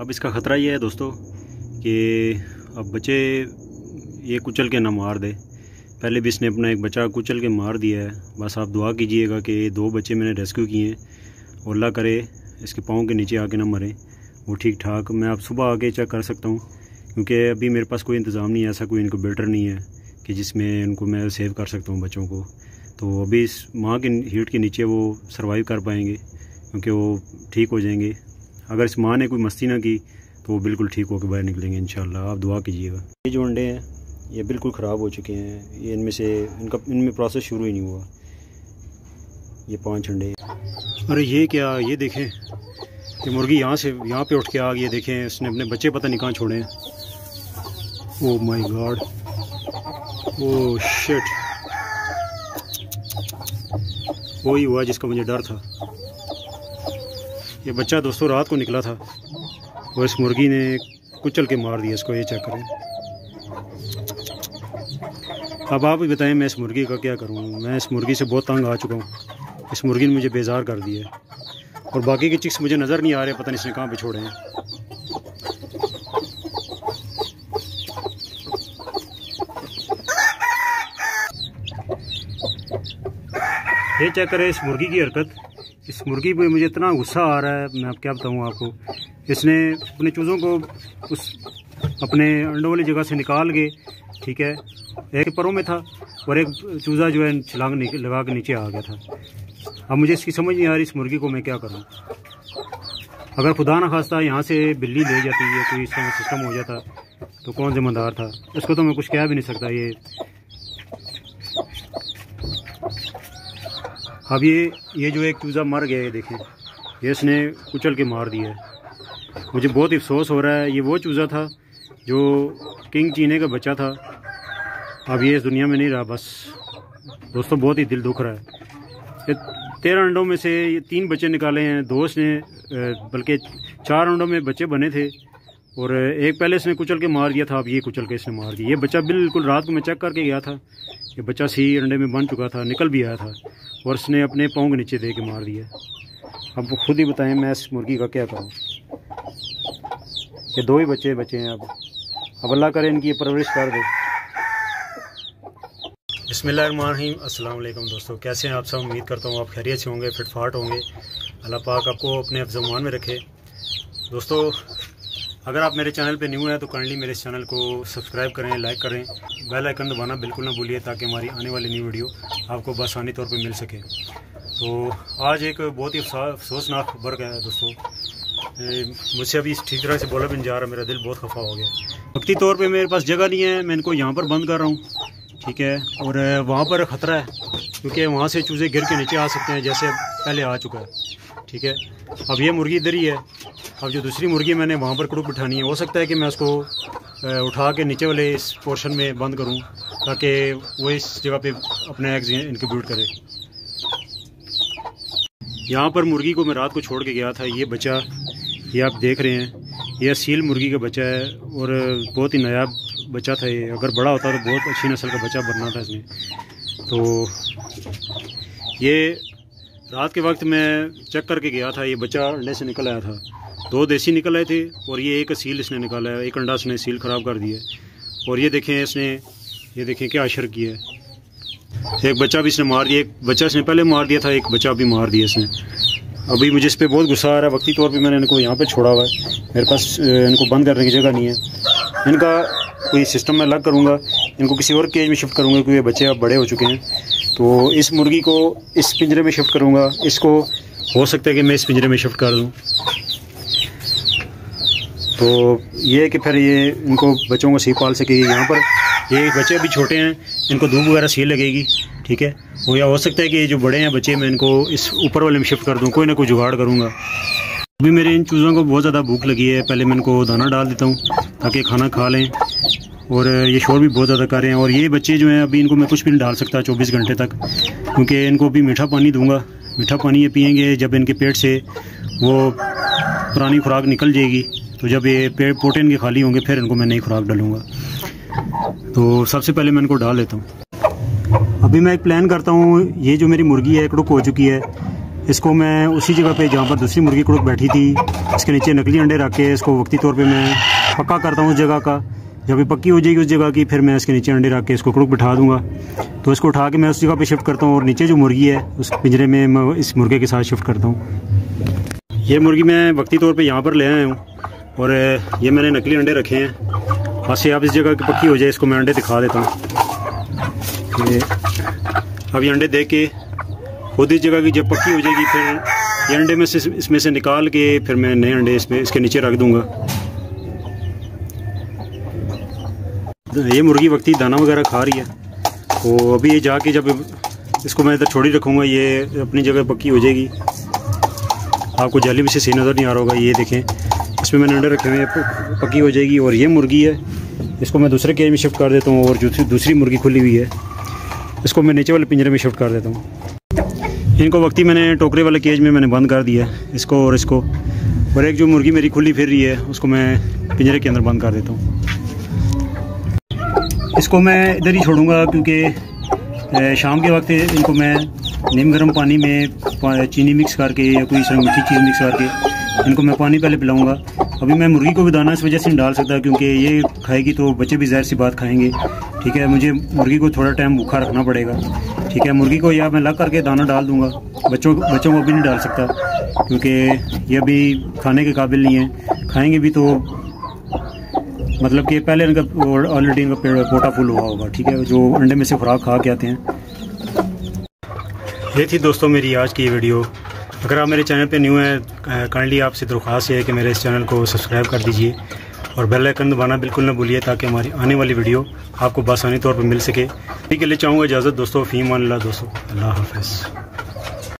अब इसका ख़तरा ये है दोस्तों कि अब बच्चे ये कुचल के ना मार दे। पहले भी इसने अपना एक बच्चा कुचल के मार दिया है। बस आप दुआ कीजिएगा कि दो बच्चे मैंने रेस्क्यू किए हैं। और करे, इसके पाँव के नीचे आके ना मरें। वो ठीक ठाक मैं आप सुबह आके चेक कर सकता हूँ, क्योंकि अभी मेरे पास कोई इंतज़ाम नहीं है, ऐसा कोई इनको बेटर नहीं है कि जिसमें इनको मैं सेव कर सकता हूँ बच्चों को। तो अभी इस माँ के हीट के नीचे वो सर्वाइव कर पाएँगे, क्योंकि वो ठीक हो जाएँगे। अगर इस माँ ने कोई मस्ती ना की तो वो बिल्कुल ठीक होकर बाहर निकलेंगे इन आप दुआ कीजिएगा। ये जो अंडे हैं, ये बिल्कुल ख़राब हो चुके हैं। ये इनमें से, इनका, इनमें प्रोसेस शुरू ही नहीं हुआ। ये पाँच अंडे अरे ये क्या, ये देखें, ये मुर्गी यहाँ से, यहाँ पे उठ के आ गई देखें। उसने अपने बच्चे पता नहीं कहाँ छोड़े हैं। Oh my god oh shit वही हुआ जिसका मुझे डर था। ये बच्चा दोस्तों रात को निकला था। और इस मुर्गी ने कुचल के मार दिया इसको, ये चेक करें। अब आप ही बताएँ, मैं इस मुर्गी का क्या करूँ? मैं इस मुर्गी से बहुत तंग आ चुका हूँ। इस मुर्गी ने मुझे बेजार कर दिया और बाकी के चिक्स मुझे नज़र नहीं आ रहे, पता नहीं इसने कहाँ पे छोड़े हैं। ये चेक करें, इस मुर्गी की हरकत इस मुर्गी पे मुझे इतना गुस्सा आ रहा है, मैं क्या बताऊँ आपको। इसने अपने चूज़ों को उस अपने अंडों वाली जगह से निकाल के, ठीक है, एक परों में था और एक चूज़ा जो है छलांग लगा के नीचे आ गया था। अब मुझे इसकी समझ नहीं आ रही इस मुर्गी को मैं क्या करूँ। अगर खुदा ना खास्ता यहाँ से बिल्ली ले जाती है कोई इस तरह सिस्टम हो जाता तो कौन जिम्मेदार था? इसको तो मैं कुछ कह भी नहीं सकता, ये अब ये ये जो एक चूज़ा मर गया है देखें। ये इसने कुचल के मार दिया है। मुझे बहुत अफसोस हो रहा है, ये वो चूज़ा था जो किंग चीने का बच्चा था। अब ये इस दुनिया में नहीं रहा, बस। दोस्तों, बहुत ही दिल दुख रहा है। तेरह अंडों में से ये तीन बच्चे निकाले हैं। दोस्त ने बल्कि चार अंडों में बच्चे बने थे। और एक पहले इसने कुचल के मार दिया था, अब ये कुचल के इसने मार दिया। ये बच्चा बिल्कुल रात को मैं चेक करके गया था। ये बच्चा सी अंडे में बन चुका था, निकल भी आया था। और उसने अपने के नीचे दे के मार दिया। अब वो खुद ही बताएँ, मैं इस मुर्गी का क्या करूँ? ये दो ही बच्चे बचे हैं अब। अब अल्लाह करे इनकी परवरिश कर दे। बसमीम अल्लाम दोस्तों, कैसे हैं आप सब? उम्मीद करता हूँ आप खैरियत से होंगे फिटफाट होंगे। अल्लाह पाक आपको अपने अफजमान में रखे। दोस्तों अगर आप मेरे चैनल पे न्यू हैं तो काइंडली मेरे इस चैनल को सब्सक्राइब करें लाइक करें। बेल आइकन दबाना बिल्कुल ना भूलिए, ताकि हमारी आने वाली न्यू वीडियो आपको बसानी तौर पर मिल सके। तो आज एक बहुत ही अफसोसनाक खबर है दोस्तों। मुझसे अभी ठीक तरह से बोला भी नहीं जा रहा, मेरा दिल बहुत खफा हो गया। वक्ती तौर पर मेरे पास जगह नहीं है, मैं इनको यहाँ पर बंद कर रहा हूँ। ठीक है? और वहाँ पर ख़तरा है, क्योंकि वहाँ से चूज़े गिर के नीचे आ सकते हैं, जैसे पहले आ चुका है। ठीक है? अब ये मुर्गी इधर ही है। अब जो दूसरी मुर्गी मैंने वहाँ पर कड़ुक बिठानी है, हो सकता है कि मैं उसको उठा के नीचे वाले इस पोर्शन में बंद करूँ, ताकि वो इस जगह पे अपने एग्स इनक्यूब्यूट करे। यहाँ पर मुर्गी को मैं रात को छोड़ के गया था, ये बच्चा, ये आप देख रहे हैं यह सील मुर्गी का बच्चा है, और बहुत ही नायाब बच्चा था ये। अगर बड़ा होता तो बहुत अच्छी नस्ल का बच्चा बनना था इसने। तो ये रात के वक्त मैं चेक करके गया था, ये बच्चा अंडे से निकल आया था। दो देसी निकल आए थे और ये एक सील इसने निकाला है, एक अंडा इसने सील ख़राब कर दिया और ये देखें इसने, ये देखें क्या अशर किया है। एक बच्चा भी इसने मार दिया, एक बच्चा इसने पहले मार दिया था, एक बच्चा भी मार दिया इसने। अभी मुझे इस पर बहुत गुस्सा आ रहा है, वक्ती तौर पर मैंने इनको यहाँ पर छोड़ा हुआ है। मेरे पास इनको बंद करने की जगह नहीं है। इनका कोई सिस्टम में अलग करूँगा, इनको किसी और केज में शिफ्ट करूँगा, क्योंकि ये बच्चे अब बड़े हो चुके हैं। तो इस मुर्गी को इस पिंजरे में शिफ्ट करूँगा। इसको हो सकता है कि मैं इस पिंजरे में शिफ्ट कर दूँ। तो ये कि फिर ये इनको बच्चों को सही पाल सकेगी यहाँ पर। ये बच्चे अभी छोटे हैं, इनको धूप वगैरह सी लगेगी, ठीक है? वो या हो सकता है कि ये जो बड़े हैं बच्चे, मैं इनको इस ऊपर वाले में शिफ्ट कर दूँ, कोई ना कोई जुगाड़ करूँगा। अभी मेरे इन चूज़ों को बहुत ज़्यादा भूख लगी है, पहले मैं इनको दाना डाल देता हूँ, ताकि खाना खा लें। और ये शोर भी बहुत ज़्यादा कर रहे हैं। और ये बच्चे जो हैं, अभी इनको मैं कुछ भी नहीं डाल सकता चौबीस घंटे तक, क्योंकि इनको अभी मीठा पानी दूँगा। मीठा पानी ये पियेंगे, जब इनके पेट से वो पुरानी खुराक निकल जाएगी तो जब ये पेट प्रोटीन के खाली होंगे, फिर इनको मैं नई खुराक डालूँगा। तो सबसे पहले मैं इनको डाल लेता हूँ। अभी मैं एक प्लान करता हूँ, ये जो मेरी मुर्गी है, एक रुक हो चुकी है। इसको मैं उसी जगह पे, जहाँ पर दूसरी मुर्गी कुड़क बैठी थी, इसके नीचे नकली अंडे रख के इसको वक्ती तौर पे मैं पक्का करता हूँ उस जगह का। जब ये पक्की हो जाएगी उस जगह की, फिर मैं इसके नीचे अंडे रख के इसको कुड़क बिठा दूँगा। तो इसको उठा के मैं उस जगह पे शिफ्ट करता हूँ और नीचे जो मुर्गी है, उस पिंजरे में मैं इस मुर्गे के साथ शिफ्ट करता हूँ। ये मुर्गी मैं वक्ती तौर पर यहाँ पर ले आया हूँ और, ये मैंने नकली अंडे रखे हैं। बस ये आप इस जगह की पक्की हो जाए, इसको मैं अंडे दिखा देता हूँ। अब ये अंडे दे के खुद इस जगह की जब पक्की हो जाएगी, फिर ये अंडे में से इसमें से निकाल के फिर मैं नए अंडे इसमें इसके नीचे रख दूँगा। ये मुर्गी वक्ती दाना वगैरह खा रही है। तो अभी ये जाके जब इसको मैं इधर छोड़ी रखूँगा, ये अपनी जगह पक्की हो जाएगी। आपको जाली में से सही नज़र नहीं आ रहा होगा, ये देखें। इसमें मैंने अंडे रखे हुए पक्की हो जाएगी और ये मुर्गी है। इसको मैं दूसरे केज में शिफ्ट कर देता हूँ और दूसरी दूसरी मुर्गी खुली हुई है, इसको मैं नीचे वाले पिंजरे में शिफ्ट कर देता हूँ। इनको वक्ती मैंने टोकरे वाले केज में मैंने बंद कर दिया इसको और इसको। और एक जो मुर्गी मेरी खुली फिर रही है, उसको मैं पिंजरे के अंदर बंद कर देता हूँ। इसको मैं इधर ही छोड़ूँगा क्योंकि शाम के वक्त इनको मैं नीम गर्म पानी में चीनी मिक्स करके या कोई सर मीठी चीज़ मिक्स करके इनको मैं पानी पहले पिलाऊँगा। अभी मैं मुर्गी को भी दाना इस वजह से नहीं डाल सकता क्योंकि ये खाएगी तो बच्चे भी जहर सी बात खाएँगे। ठीक है, मुझे मुर्गी को थोड़ा टाइम भूखा रखना पड़ेगा। ठीक है, मुर्गी को या मैं लग करके दाना डाल दूँगा। बच्चों बच्चों को भी नहीं डाल सकता क्योंकि ये अभी खाने के काबिल नहीं है। खाएँगे भी तो मतलब कि पहले इनका ऑलरेडी इनका पेड़ पोटा फुल हुआ होगा, ठीक है? जो अंडे में से खुराक खा के आते हैं। ये थी दोस्तों मेरी आज की वीडियो। अगर आप मेरे चैनल पे न्यू हैं काइंडली आपसे दरख्वास्त है कि मेरे इस चैनल को सब्सक्राइब कर दीजिए और बेल आइकन दबाना बिल्कुल ना भूलिए ताकि हमारी आने वाली वीडियो आपको बसानी तौर पर मिल सके। ठीक है ले चाहूँगा इजाज़त दोस्तों अल्लाह दोस्तों, अल्लाह हाफ़